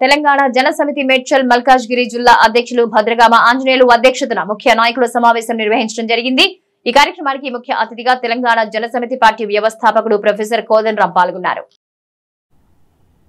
తెలంగాణ జనసమితి మేడ్చల్ మల్కాజ్గిరి జిల్లా అధ్యక్షులు భద్రగామ ఆంజనేయులు అధ్యక్షతన ముఖ్య నాయకుల సమావేశం నిర్వహించడం జరిగింది. ఈ కార్యక్రమానికి ముఖ్య అతిథిగా తెలంగాణ జనసమితి పార్టీ వ్యవస్థాపకుడు ప్రొఫెసర్ కోదన్ పాల్గొన్నారు.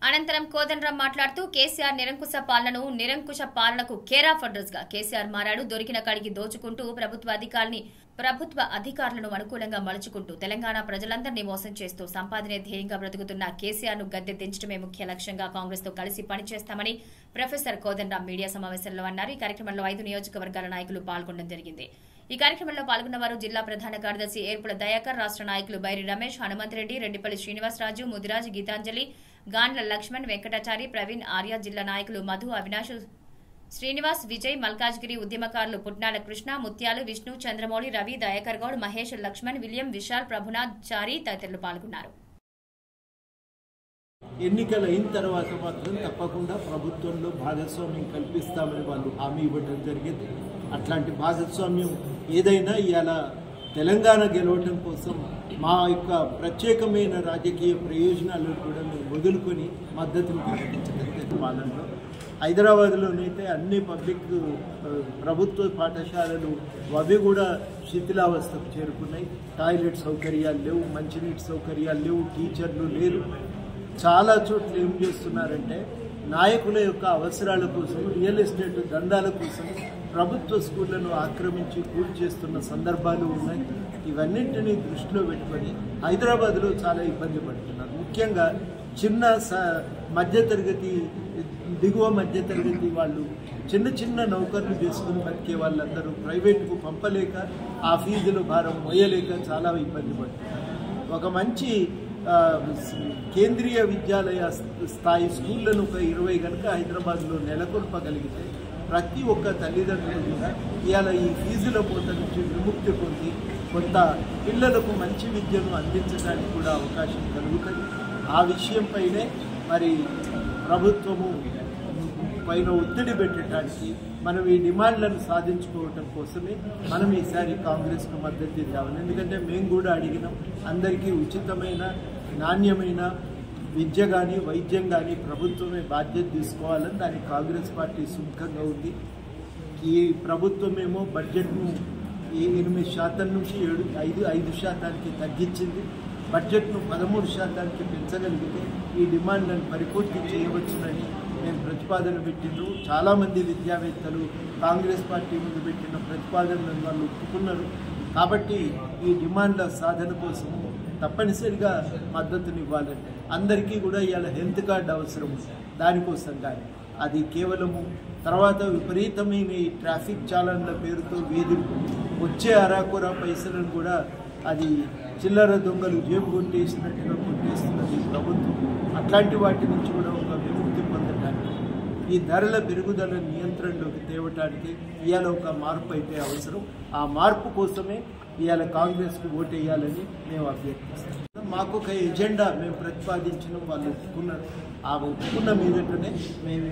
అనంతరం కోదండరాం మాట్లాడుతూ కేసీఆర్ నిరంకుశ పాలనను నిరంకుశ పాలనకు కేర్ ఆఫ్ అడ్రస్గా కేసీఆర్ మారాడు. దొరికిన కాడికి దోచుకుంటూ ప్రభుత్వ అధికారిని ప్రభుత్వ అధికారులను అనుకూలంగా మలుచుకుంటూ తెలంగాణ ప్రజలందరినీ మోసం చేస్తూ సంపాదనే ధ్యేయంగా బ్రతుకుతున్న కేసీఆర్ను గద్దె దించడమే ముఖ్య లక్ష్యంగా కాంగ్రెస్తో కలిసి పనిచేస్తామని ప్రొఫెసర్ కోదండరాం మీడియా సమావేశంలో అన్నారు. ఈ కార్యక్రమంలో ఐదు నియోజకవర్గాల నాయకులు పాల్గొనడం జరిగింది. ఈ కార్యక్రమంలో పాల్గొన్న వారు జిల్లా ప్రధాన కార్యదర్శి ఏర్పుల దయాకర్ రాష్ట్ర నాయకులు బైరి రమేష్ హనుమంతరెడ్డి రెడ్డిపల్లి శ్రీనివాసరాజు ముదిరాజ్ గీతాంజలి గాండ్ల లక్ష్మణ్ వెంకటాచారి ప్రవీణ్ ఆర్య జిల్లా నాయకులు మధు అవినాష్ శ్రీనివాస్ విజయ్ మల్కాజ్గిరి ఉద్యమకారులు పుట్నాల కృష్ణ ముత్యాలు విష్ణు చంద్రమౌళి రవి దయాకర్ గౌడ్ మహేష్ లక్ష్మణ్ విలియం విశాల్ ప్రభునాథ్ చారి తదితరులు పాల్గొన్నారు. ఎన్నికలు అయిన తర్వాత మాత్రం తప్పకుండా ప్రభుత్వంలో భాగస్వామ్యం కల్పిస్తామని వాళ్ళు హామీ ఇవ్వడం జరిగింది. అట్లాంటి భాగస్వామ్యం ఏదైనా ఇలా తెలంగాణ గెలవటం కోసం మా యొక్క ప్రత్యేకమైన రాజకీయ ప్రయోజనాలు కూడా మేము వదులుకొని మద్దతును ప్రకటించగలిగే పాలనలో. హైదరాబాద్లోనైతే అన్ని పబ్లిక్ ప్రభుత్వ పాఠశాలలు అవి కూడా శిథిలావస్థకు చేరుకున్నాయి. టాయిలెట్ సౌకర్యాలు లేవు మంచినీటి సౌకర్యాలు లేవు టీచర్లు లేరు. చాలా చోట్ల ఏం చేస్తున్నారంటే నాయకుల యొక్క అవసరాల కోసం రియల్ ఎస్టేట్ దందాల కోసం ప్రభుత్వ స్కూళ్ళను ఆక్రమించి కూల్ చేస్తున్న సందర్భాలు ఉన్నాయి. ఇవన్నింటినీ దృష్టిలో పెట్టుకొని హైదరాబాద్లో చాలా ఇబ్బంది పడుతున్నారు. ముఖ్యంగా చిన్న స మధ్యతరగతి దిగువ మధ్యతరగతి వాళ్ళు చిన్న చిన్న నౌకర్లు చేసుకుని బతికే వాళ్ళందరూ ప్రైవేట్కు పంపలేక ఆ ఫీజుల భారం మోయలేక చాలా ఇబ్బంది పడుతున్నారు. ఒక మంచి కేంద్రీయ విద్యాలయ స్థాయి స్కూళ్ళను ఒక ఇరవై కనుక హైదరాబాద్లో నెలకొల్పగలిగితే ప్రతి ఒక్క తల్లిదండ్రులు కూడా ఇవాళ ఈ ఫీజుల పోత నుంచి విముక్తి పొంది కొంత పిల్లలకు మంచి విద్యను అందించడానికి కూడా అవకాశం కలుగుతుంది. ఆ విషయంపైనే మరి ప్రభుత్వము పైన ఒత్తిడి పెట్టడానికి మనం ఈ డిమాండ్లను సాధించుకోవటం కోసమే మనం ఈసారి కాంగ్రెస్కు మద్దతు ఇద్దామని. ఎందుకంటే మేము కూడా అడిగినాం అందరికీ ఉచితమైన నాణ్యమైన విద్య కానీ వైద్యం కానీ ప్రభుత్వమే బాధ్యత తీసుకోవాలని దానికి కాంగ్రెస్ పార్టీ సుముఖంగా ఉంది. ఈ ప్రభుత్వమేమో బడ్జెట్ను ఈ ఎనిమిది శాతం నుంచి ఏడు ఐదు ఐదు శాతానికి తగ్గించింది. బడ్జెట్ను పదమూడు శాతానికి పెంచగలిగితే ఈ డిమాండ్లను పరిపూర్తి చేయవచ్చునని మేము ప్రతిపాదన పెట్టిండ్రు. చాలామంది విద్యావేత్తలు కాంగ్రెస్ పార్టీ ముందు పెట్టిన ప్రతిపాదనలను వాళ్ళు ఒప్పుకున్నారు. కాబట్టి ఈ డిమాండ్ల సాధన కోసం తప్పనిసరిగా మద్దతునివ్వాలని అందరికీ కూడా ఇవాళ హెల్త్ కార్డు అవసరం దానికోసం కానీ. అది కేవలము తర్వాత విపరీతమైన ఈ ట్రాఫిక్ చాలన్ల పేరుతో వేధింపు వచ్చే అరాకురా పైసలను కూడా అది చిల్లర దొంగలు జేబు కొట్టేసినట్టుగా కొట్టేస్తున్నది ప్రభుత్వం. అట్లాంటి వాటి నుంచి కూడా ఒక ఈ ధరల పెరుగుదల నియంత్రణలోకి తేవటానికి ఇవాళ ఒక మార్పు అయితే అవసరం ఆ మార్పు కోసమే ఇవాళ కాంగ్రెస్కు ఓటేయాలని మేము అభ్యర్థిస్తాం మాకు ఒక ఎజెండా మేము ప్రతిపాదించిన వాళ్ళు ఒప్పుకున్నారు ఆ ఒప్పుకున్న మీదటనే మేము.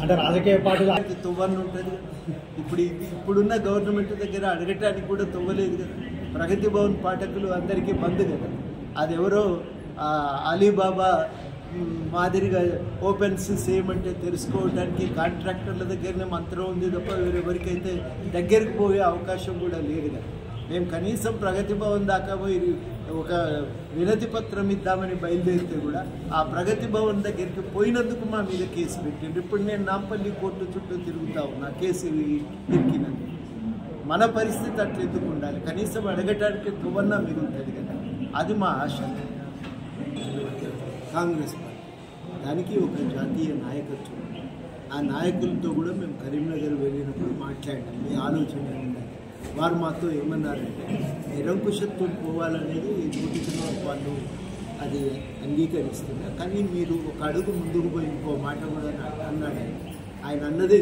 అంటే రాజకీయ పార్టీలు దానికి తువ్వన్న ఉంటుంది. ఇప్పుడు ఇప్పుడున్న గవర్నమెంట్ దగ్గర అడగటానికి కూడా తువ్వలేదు కదా ప్రగతి భవన్ పాఠకులు అందరికీ బంద్ కదా అది ఎవరో అలీబాబా మాదిరిగా ఓపెన్స్ చేయమంటే తెలుసుకోవడానికి కాంట్రాక్టర్ల దగ్గరనే మంత్రం ఉంది తప్ప వేరెవరికైతే దగ్గరికి పోయే అవకాశం కూడా లేదు మేము కనీసం ప్రగతి భవన్ దాకా పోయి ఒక వినతి పత్రం ఇద్దామని బయలుదేరితే కూడా ఆ ప్రగతి భవన్ దగ్గరికి పోయినందుకు మా మీద కేసు పెట్టిండ్రు. ఇప్పుడు నేను నాంపల్లి కోర్టు చుట్టూ తిరుగుతా ఉన్నా కేసు ఇరికినందుకు. మన పరిస్థితి అట్లా ఎందుకు ఉండాలి? కనీసం అడగటానికి తువన్నా మిగులుతుంది కదా. అది మా ఆశ. కాంగ్రెస్ పార్టీ. దానికి ఒక జాతీయ నాయకత్వం. ఆ నాయకులతో కూడా మేము కరీంనగర్ వెళ్ళినప్పుడు మాట్లాడాం మీ ఆలోచన ఉండాలి వారు మాతో ఏమన్నారంటే నిరంకుశత్వం పోవాలనేది నూటికి వాళ్ళు అది అంగీకరిస్తున్నారు కానీ మీరు ఒక అడుగు ముందుకు పోయి ఇంకో మాట కూడా అన్నాడు ఆయన. అన్నదే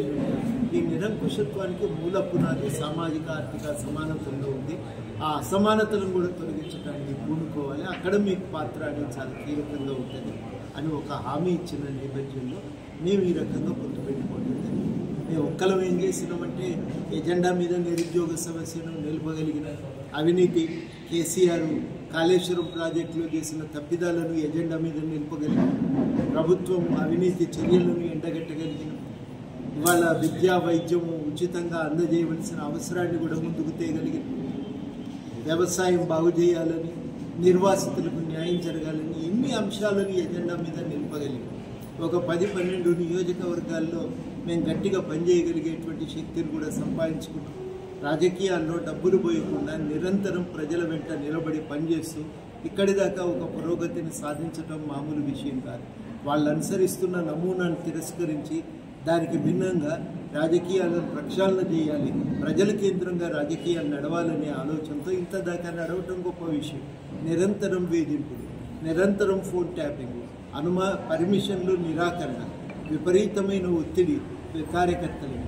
ఈ నిరంకుశత్వానికి మూల పునాది సామాజిక ఆర్థిక సమానతంలో ఉంది. ఆ అసమానతలను కూడా తొలగించడానికి పూనుకోవాలి. అక్కడ మీకు పాత్ర అనేది చాలా కీలకంగా ఉంటుంది. అని ఒక హామీ ఇచ్చిన నేపథ్యంలో మేము ఈ రకంగా గుర్తుపెట్టుకోవడం జరిగింది. మేము ఒక్కలం ఏం చేసినామంటే ఎజెండా మీద నిరుద్యోగ సమస్యను నిలపగలిగిన అవినీతి కేసీఆర్ కాళేశ్వరం ప్రాజెక్టులో చేసిన తప్పిదాలను ఎజెండా మీద నిలపగలిగిన ప్రభుత్వం అవినీతి చర్యలను ఎండగట్టగలిగిన ఇవాళ విద్యా వైద్యము ఉచితంగా అందజేయవలసిన అవసరాన్ని కూడా ముందుకు తేగలిగిన వ్యవసాయం బాగు చేయాలని నిర్వాసితులకు న్యాయం జరగాలని ఎన్ని అంశాలను ఎజెండా మీద నిలపగలిగాం. ఒక పది పన్నెండు నియోజకవర్గాల్లో మేము గట్టిగా పనిచేయగలిగేటువంటి శక్తిని కూడా సంపాదించుకున్నాం రాజకీయాల్లో డబ్బులు పోయకుండా నిరంతరం ప్రజల వెంట నిలబడి పనిచేస్తూ ఇక్కడి దాకా ఒక పురోగతిని సాధించడం మామూలు విషయం కాదు. వాళ్ళు అనుసరిస్తున్న నమూనాను తిరస్కరించి దానికి భిన్నంగా రాజకీయాలను ప్రక్షాళన చేయాలి. ప్రజల కేంద్రంగా రాజకీయాలు నడవాలనే ఆలోచనతో ఇంత దాకా నడవటం గొప్ప విషయం. నిరంతరం వేధింపులు నిరంతరం ఫోన్ ట్యాపింగ్ అనుమా పర్మిషన్లు నిరాకరణ విపరీతమైన ఒత్తిడి కార్యకర్తలు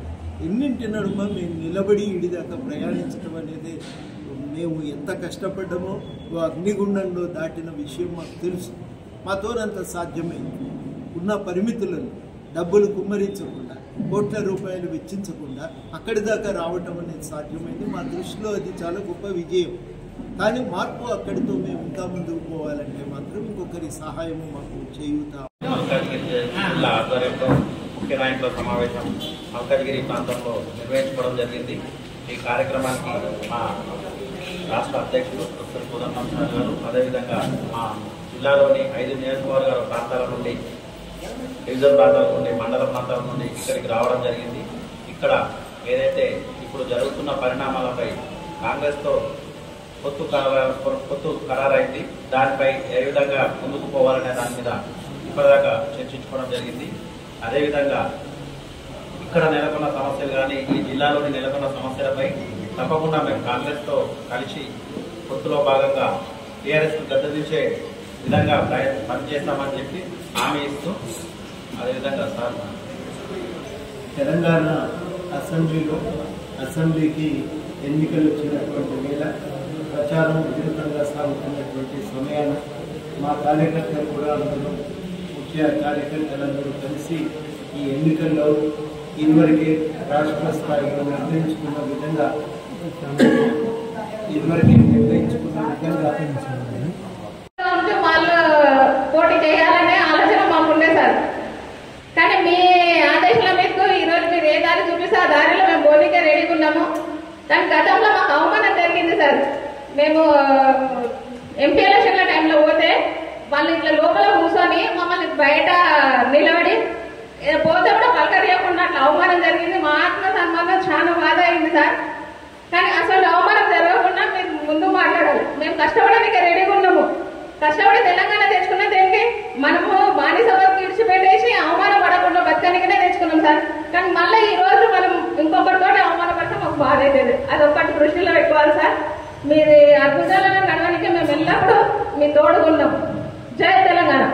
ఎన్నింటి నడుమ మేము నిలబడి ఇడిదాకా ప్రయాణించడం అనేది మేము ఎంత కష్టపడ్డామో ఓ అగ్నిగుండంలో దాటిన విషయం మాకు తెలుసు. మాతోనంత సాధ్యమైంది. ఉన్న పరిమితులను డబ్బులు కుమ్మరించకుండా కోట్ల రూపాయలు వెచ్చించకుండా అక్కడి దాకా రావటం అనేది సాధ్యమైంది. మా దృష్టిలో అది చాలా గొప్ప విజయం. కానీ మార్పు అక్కడితో మేము ఇంకా ముందుకు పోవాలంటే మాత్రం ఇంకొకరి సహాయము మాకు చేయుతా మల్కాజ్గిరి ఆధ్వర్యంలో ముఖ్య నాయకుల సమావేశం. మల్కాజ్గిరి ప్రాంతంలో నిర్వహించుకోవడం జరిగింది ఈ కార్యక్రమానికి మా రాష్ట్ర అధ్యక్షులు డాక్టర్ కోదండ గారు అదేవిధంగా మా జిల్లాలోని ఐదు నియోజకవర్గాల ప్రాంతాల నుండి డివిజన్ ప్రాంతాల నుండి మండల ప్రాంతాల నుండి ఇక్కడికి రావడం జరిగింది. ఇక్కడ ఏదైతే ఇప్పుడు జరుగుతున్న పరిణామాలపై కాంగ్రెస్తో పొత్తు పొత్తు ఖరారైంది. దానిపై ఏ విధంగా ముందుకు పోవాలనే దాని మీద ఇప్పటిదాకా చర్చించుకోవడం జరిగింది. అదేవిధంగా ఇక్కడ నెలకొన్న సమస్యలు కానీ ఈ జిల్లాలోని నెలకొన్న సమస్యలపై తప్పకుండా మేము కాంగ్రెస్తో కలిసి పొత్తులో భాగంగా టీఆర్ఎస్ గద్దెదించే విధంగా ప్రయత్నం పనిచేస్తామని చెప్పి హామీ ఇస్తూ అదేవిధంగా సార్. తెలంగాణ అసెంబ్లీలో అసెంబ్లీకి ఎన్నికలు వచ్చినటువంటి వేళ ప్రచారం ఉధృతంగా సాగుతున్నటువంటి సమయాన మా కార్యకర్తలు కూడా అందరూ ముఖ్య కార్యకర్తలందరూ కలిసి ఈ ఎన్నికల్లో ఇదివరకే రాష్ట్ర స్థాయిలో నిర్ణయించుకున్న విధంగా ఇదివరకే నిర్ణయించుకున్న విధంగా ఉంటే వాళ్ళు పోటీ చేయాలనే ఆలోచన మాకుండే సార్ కానీ మీ ఆదేశాల మీకు ఈరోజు మీరు ఏ దారి చూపిస్తే ఆ దారిలో మేము పోనీకే రెడీగా ఉన్నాము దాని గతంలో మాకు అవమానం జరిగింది సార్. మేము ఎంపీ ఎలక్షన్ల టైంలో పోతే వాళ్ళు ఇట్లా లోపల కూర్చొని మమ్మల్ని బయట నిలబడి పోతే కూడా పలకరియకుండా అట్లా అవమానం జరిగింది. మా ఆత్మ సన్మానం చాలా బాధ అయింది సార్. కానీ అసలు అవమానం జరగకుండా మీరు ముందు మాట్లాడాలి. మేము కష్టపడడానికి రెడీగా ఉన్నాము. కష్టపడి తెలంగాణ తెచ్చుకున్నది ఏంటి? బాగైతుంది అది ఒక్కటి దృష్టిలో పెట్టుకోవాలి సార్. మీది అద్భుతాలను కనడానికి మేము ఎల్లప్పుడూ మీ తోడుకున్నాం జై తెలంగాణ.